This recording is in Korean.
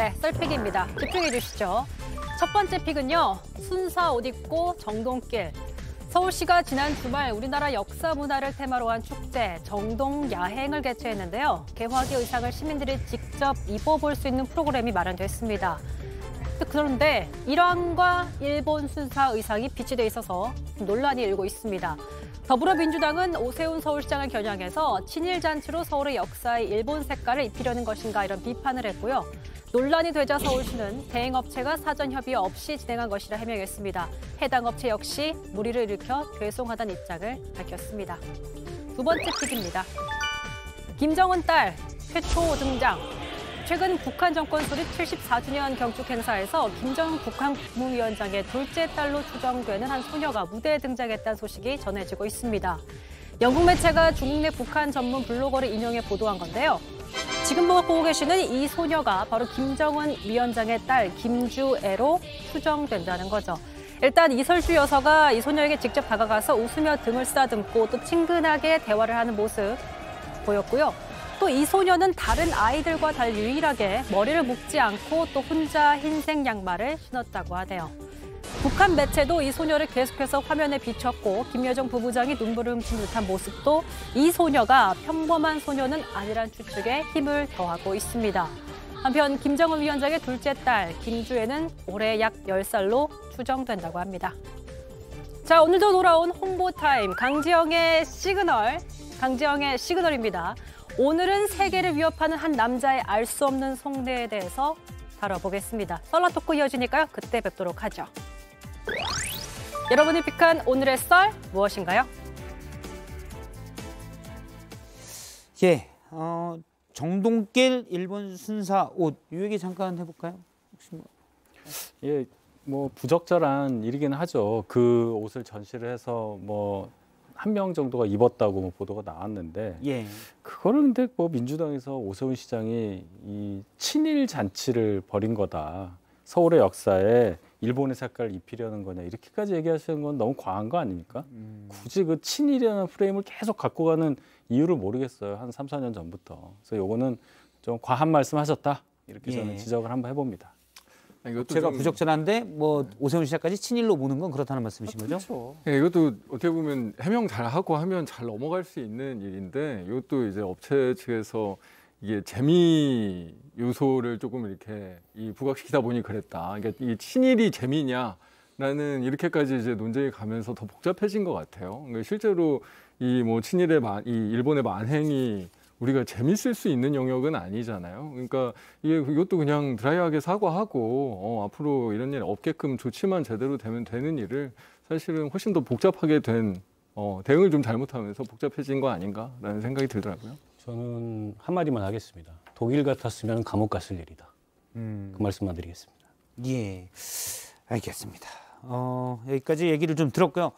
네, 썰픽입니다. 집중해 주시죠. 첫 번째 픽은요. 순사 옷 입고 정동길. 서울시가 지난 주말 우리나라 역사 문화를 테마로 한 축제 정동 야행을 개최했는데요. 개화기 의상을 시민들이 직접 입어볼 수 있는 프로그램이 마련됐습니다. 그런데 일왕과 일본 순사 의상이 비치돼 있어서 논란이 일고 있습니다. 더불어민주당은 오세훈 서울시장을 겨냥해서 친일 잔치로 서울의 역사에 일본 색깔을 입히려는 것인가 이런 비판을 했고요. 논란이 되자 서울시는 대행업체가 사전 협의 없이 진행한 것이라 해명했습니다. 해당 업체 역시 무리를 일으켜 죄송하다는 입장을 밝혔습니다. 두 번째 픽입니다. 김정은 딸 최초 등장. 최근 북한 정권 수립 74주년 경축 행사에서 김정은 북한 국무위원장의 둘째 딸로 추정되는 한 소녀가 무대에 등장했다는 소식이 전해지고 있습니다. 영국 매체가 중국 내 북한 전문 블로거를 인용해 보도한 건데요. 지금 보고 계시는 이 소녀가 바로 김정은 위원장의 딸 김주애로 추정된다는 거죠. 일단 이설주 여사가 이 소녀에게 직접 다가가서 웃으며 등을 쓰다듬고 또 친근하게 대화를 하는 모습 보였고요. 또 이 소녀는 다른 아이들과 달리 유일하게 머리를 묶지 않고 또 혼자 흰색 양말을 신었다고 하네요. 북한 매체도 이 소녀를 계속해서 화면에 비췄고 김여정 부부장이 눈물을 훔친 듯한 모습도 이 소녀가 평범한 소녀는 아니란 추측에 힘을 더하고 있습니다. 한편 김정은 위원장의 둘째 딸 김주애는 올해 약 10살로 추정된다고 합니다. 자, 오늘도 돌아온 홍보 타임 강지영의 시그널, 강지영의 시그널입니다. 오늘은 세계를 위협하는 한 남자의 알 수 없는 속내에 대해서 다뤄보겠습니다. 썰러 토크 이어지니까요. 그때 뵙도록 하죠. 여러분이 픽한 오늘의 썰 무엇인가요? 예, 어, 정동길 일본 순사 옷, 이 얘기 잠깐 해볼까요? 혹시 뭐. 예, 뭐 부적절한 일이긴 하죠. 그 옷을 전시를 해서 뭐 한 명 정도가 입었다고 뭐 보도가 나왔는데 예. 그거를 근데 뭐 민주당에서 오세훈 시장이 이 친일 잔치를 벌인 거다. 서울의 역사에 일본의 색깔을 입히려는 거냐 이렇게까지 얘기하시는 건 너무 과한 거 아닙니까? 음. 굳이 그 친일이라는 프레임을 계속 갖고 가는 이유를 모르겠어요. 한 3, 4년 전부터. 그래서 요거는 좀 과한 말씀하셨다. 이렇게 저는 예. 지적을 한번 해봅니다. 이것도 제가 좀- 부적절한데 뭐 오세훈 시장까지 친일로 보는 건 그렇다는 말씀이신 거죠? 그렇죠. 예, 이것도 어떻게 보면 해명 잘 하고 하면 잘 넘어갈 수 있는 일인데 이것도 이제 업체 측에서 이게 재미 요소를 조금 이렇게 이 부각시키다 보니 그랬다. 그러니까 이 친일이 재미냐 라는 이렇게까지 이제 논쟁이 가면서 더 복잡해진 것 같아요. 그러니까 실제로 이 뭐 친일의 만, 이 일본의 만행이 우리가 재밌을 수 있는 영역은 아니잖아요. 그러니까 이게 이것도 그냥 드라이하게 사과하고 어, 앞으로 이런 일 없게끔 조치만 제대로 되면 되는 일을 사실은 훨씬 더 복잡하게 된 어, 대응을 좀 잘못하면서 복잡해진 거 아닌가라는 생각이 들더라고요. 저는 한 마디만 하겠습니다. 독일 같았으면 감옥 갔을 일이다. 음. 그 말씀만 드리겠습니다. 예, 알겠습니다. 어, 여기까지 얘기를 좀 들었고요.